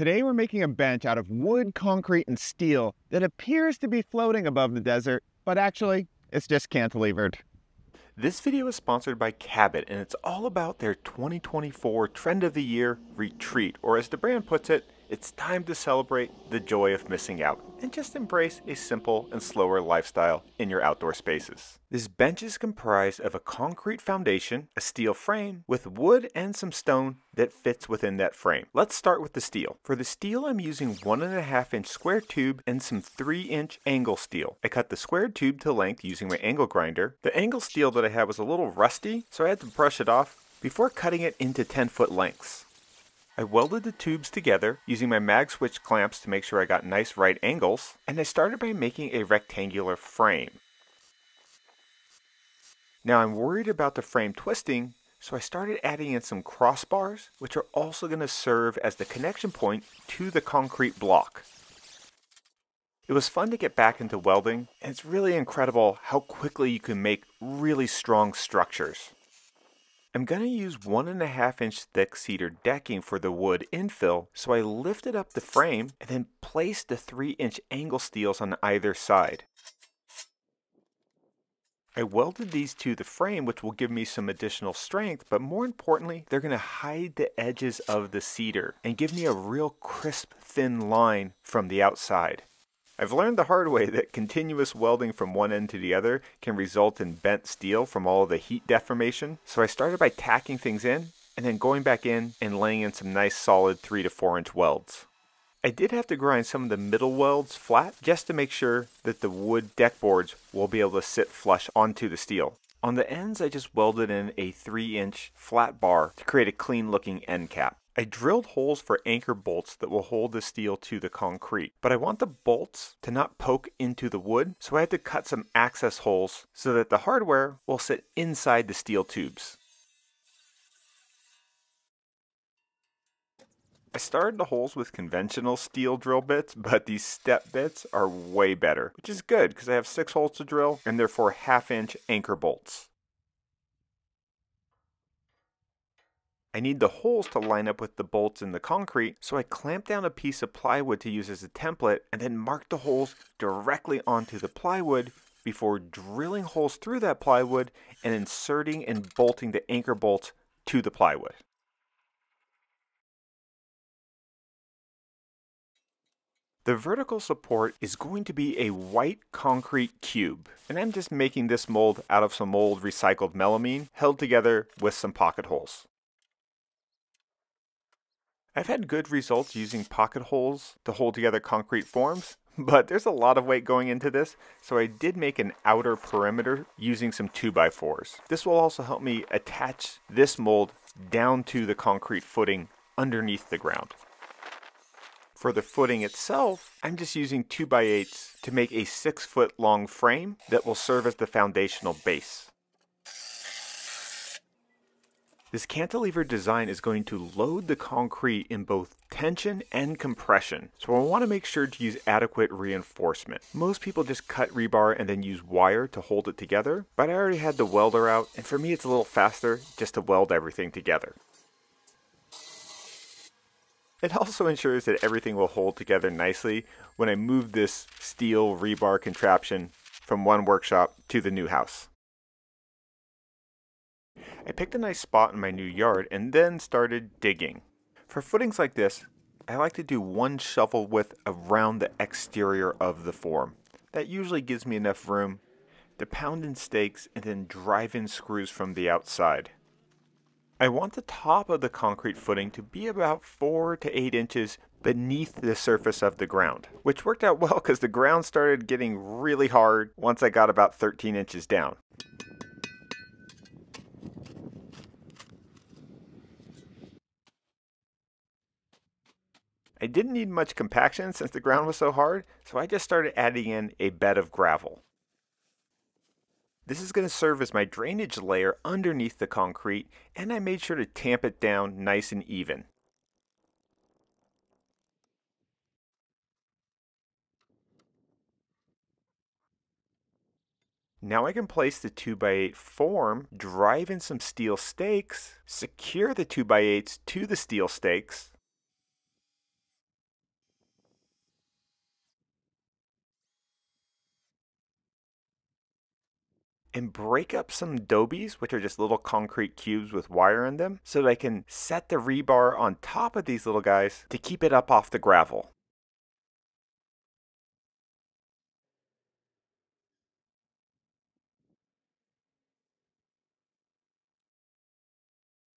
Today we're making a bench out of wood, concrete, and steel that appears to be floating above the desert, but actually it's just cantilevered. This video is sponsored by Cabot and it's all about their 2024 Trend of the Year Retreat, or as the brand puts it, it's time to celebrate the joy of missing out and just embrace a simple and slower lifestyle in your outdoor spaces. This bench is comprised of a concrete foundation, a steel frame, with wood and some stone that fits within that frame. Let's start with the steel. For the steel, I'm using one and a half inch square tube and some three inch angle steel. I cut the square tube to length using my angle grinder. The angle steel that I had was a little rusty, so I had to brush it off before cutting it into 10 foot lengths. I welded the tubes together using my Magswitch clamps to make sure I got nice right angles, and I started by making a rectangular frame. Now I'm worried about the frame twisting, so I started adding in some crossbars, which are also going to serve as the connection point to the concrete block. It was fun to get back into welding, and it's really incredible how quickly you can make really strong structures. I'm going to use one and a half inch thick cedar decking for the wood infill, so I lifted up the frame and then placed the 3 inch angle steels on either side. I welded these to the frame which will give me some additional strength, but more importantly, they're going to hide the edges of the cedar and give me a real crisp thin line from the outside. I've learned the hard way that continuous welding from one end to the other can result in bent steel from all the heat deformation, so I started by tacking things in and then going back in and laying in some nice solid 3 to 4 inch welds. I did have to grind some of the middle welds flat just to make sure that the wood deck boards will be able to sit flush onto the steel. On the ends I just welded in a 3 inch flat bar to create a clean looking end cap. I drilled holes for anchor bolts that will hold the steel to the concrete, but I want the bolts to not poke into the wood, so I had to cut some access holes so that the hardware will sit inside the steel tubes. I started the holes with conventional steel drill bits, but these step bits are way better, which is good because I have six holes to drill and therefore half inch anchor bolts. I need the holes to line up with the bolts in the concrete, so I clamp down a piece of plywood to use as a template and then mark the holes directly onto the plywood before drilling holes through that plywood and inserting and bolting the anchor bolts to the plywood. The vertical support is going to be a white concrete cube, and I'm just making this mold out of some old recycled melamine held together with some pocket holes. I've had good results using pocket holes to hold together concrete forms, but there's a lot of weight going into this, so I did make an outer perimeter using some 2x4s. This will also help me attach this mold down to the concrete footing underneath the ground. For the footing itself, I'm just using 2x8s to make a 6 foot long frame that will serve as the foundational base. This cantilever design is going to load the concrete in both tension and compression, so I want to make sure to use adequate reinforcement. Most people just cut rebar and then use wire to hold it together, but I already had the welder out, and for me it's a little faster just to weld everything together. It also ensures that everything will hold together nicely when I move this steel rebar contraption from one workshop to the new house. I picked a nice spot in my new yard and then started digging. For footings like this, I like to do one shovel width around the exterior of the form. That usually gives me enough room to pound in stakes and then drive in screws from the outside. I want the top of the concrete footing to be about 4 to 8 inches beneath the surface of the ground, which worked out well because the ground started getting really hard once I got about 13 inches down. I didn't need much compaction since the ground was so hard, so I just started adding in a bed of gravel. This is going to serve as my drainage layer underneath the concrete, and I made sure to tamp it down nice and even. Now I can place the 2x8 form, drive in some steel stakes, secure the 2x8s to the steel stakes, and break up some dobies, which are just little concrete cubes with wire in them, so I can set the rebar on top of these little guys to keep it up off the gravel.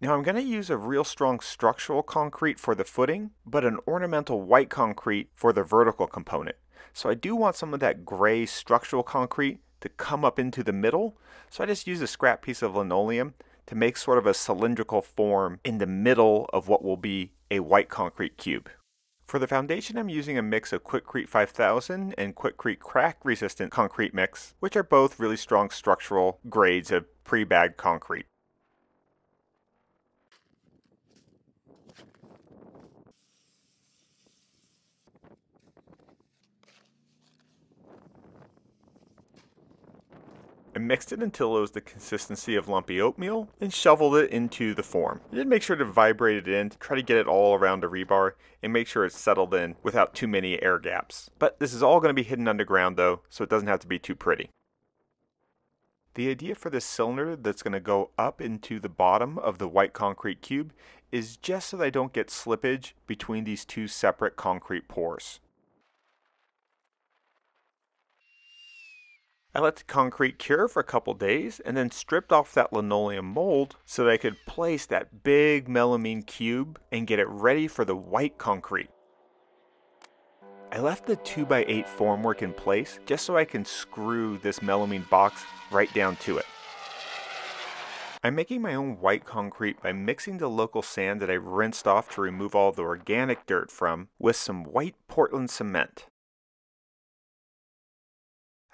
Now I'm going to use a real strong structural concrete for the footing, but an ornamental white concrete for the vertical component. So I do want some of that gray structural concrete to come up into the middle. So I just use a scrap piece of linoleum to make sort of a cylindrical form in the middle of what will be a white concrete cube. For the foundation, I'm using a mix of Quikrete 5000 and Quikrete crack resistant concrete mix, which are both really strong structural grades of pre-bagged concrete. I mixed it until it was the consistency of lumpy oatmeal and shoveled it into the form. I did make sure to vibrate it in to try to get it all around the rebar and make sure it's settled in without too many air gaps. But this is all going to be hidden underground though, so it doesn't have to be too pretty. The idea for this cylinder that's going to go up into the bottom of the white concrete cube is just so that I don't get slippage between these two separate concrete pours. I let the concrete cure for a couple days and then stripped off that linoleum mold so that I could place that big melamine cube and get it ready for the white concrete. I left the 2x8 formwork in place just so I can screw this melamine box right down to it. I'm making my own white concrete by mixing the local sand that I rinsed off to remove all the organic dirt from with some white Portland cement.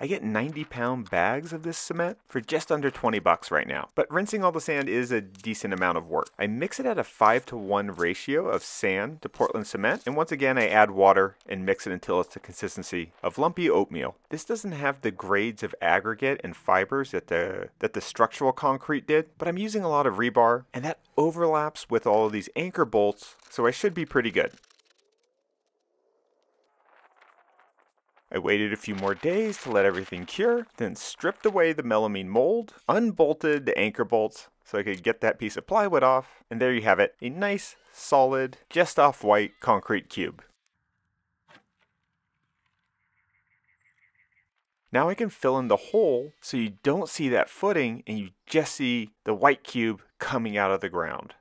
I get 90 pound bags of this cement for just under 20 bucks right now. But rinsing all the sand is a decent amount of work. I mix it at a 5 to 1 ratio of sand to Portland cement, and once again I add water and mix it until it's the consistency of lumpy oatmeal. This doesn't have the grades of aggregate and fibers that the that the structural concrete did, but I'm using a lot of rebar and that overlaps with all of these anchor bolts, so I should be pretty good. I waited a few more days to let everything cure, then stripped away the melamine mold, unbolted the anchor bolts so I could get that piece of plywood off, and there you have it, a nice, solid, just off-white concrete cube. Now I can fill in the hole so you don't see that footing and you just see the white cube coming out of the ground.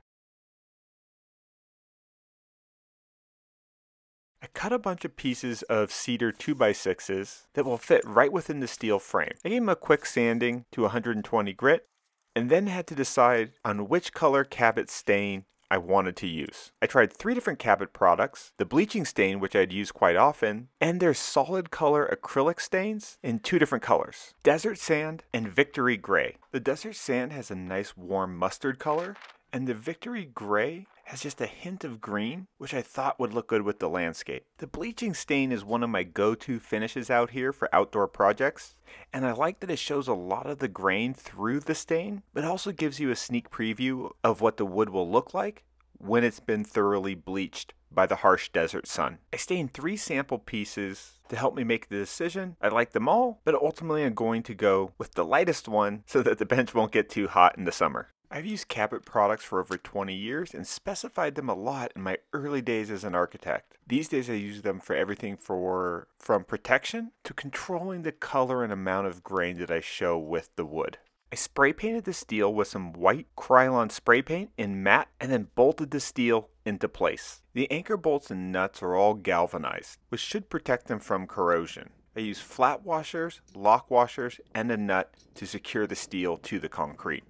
Cut a bunch of pieces of cedar 2x6s that will fit right within the steel frame. I gave them a quick sanding to 120 grit and then had to decide on which color Cabot stain I wanted to use. I tried three different Cabot products, the bleaching stain which I'd use quite often, and their solid color acrylic stains in two different colors, Desert Sand and Victory Gray. The Desert Sand has a nice warm mustard color, and the Victory Gray has just a hint of green, which I thought would look good with the landscape. The bleaching stain is one of my go-to finishes out here for outdoor projects, and I like that it shows a lot of the grain through the stain, but also gives you a sneak preview of what the wood will look like when it's been thoroughly bleached by the harsh desert sun. I stained three sample pieces to help me make the decision. I like them all, but ultimately I'm going to go with the lightest one so that the bench won't get too hot in the summer. I've used Cabot products for over 20 years and specified them a lot in my early days as an architect. These days I use them for everything for from protection to controlling the color and amount of grain that I show with the wood. I spray painted the steel with some white Krylon spray paint in matte and then bolted the steel into place. The anchor bolts and nuts are all galvanized, which should protect them from corrosion. I use flat washers, lock washers, and a nut to secure the steel to the concrete.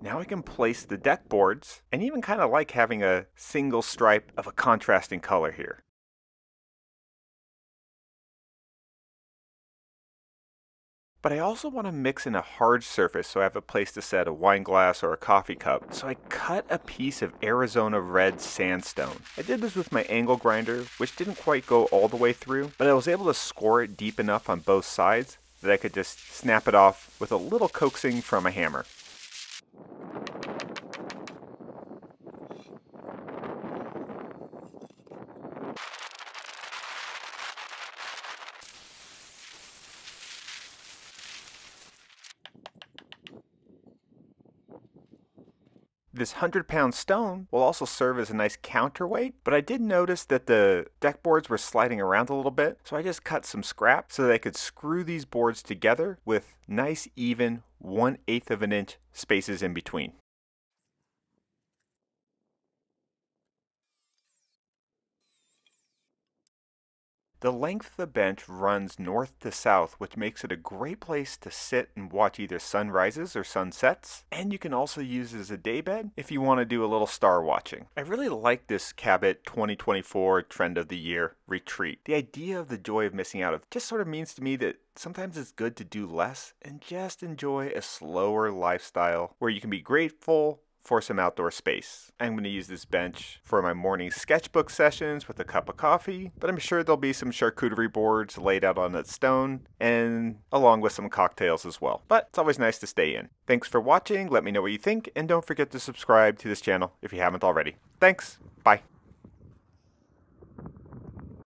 Now I can place the deck boards and even kind of like having a single stripe of a contrasting color here. But I also want to mix in a hard surface so I have a place to set a wine glass or a coffee cup. So I cut a piece of Arizona red sandstone. I did this with my angle grinder, which didn't quite go all the way through, but I was able to score it deep enough on both sides that I could just snap it off with a little coaxing from a hammer. This 100 pound stone will also serve as a nice counterweight, but I did notice that the deck boards were sliding around a little bit, so I just cut some scrap so that I could screw these boards together with nice even 1 8th of an inch spaces in between. The length of the bench runs north to south, which makes it a great place to sit and watch either sunrises or sunsets. And you can also use it as a daybed if you want to do a little star watching. I really like this Cabot 2024 Trend of the Year retreat. The idea of the joy of missing out of just sort of means to me that sometimes it's good to do less and just enjoy a slower lifestyle where you can be grateful for some outdoor space. I'm going to use this bench for my morning sketchbook sessions with a cup of coffee, but I'm sure there'll be some charcuterie boards laid out on that stone, and along with some cocktails as well. But it's always nice to stay in. Thanks for watching, let me know what you think, and don't forget to subscribe to this channel if you haven't already. Thanks, bye.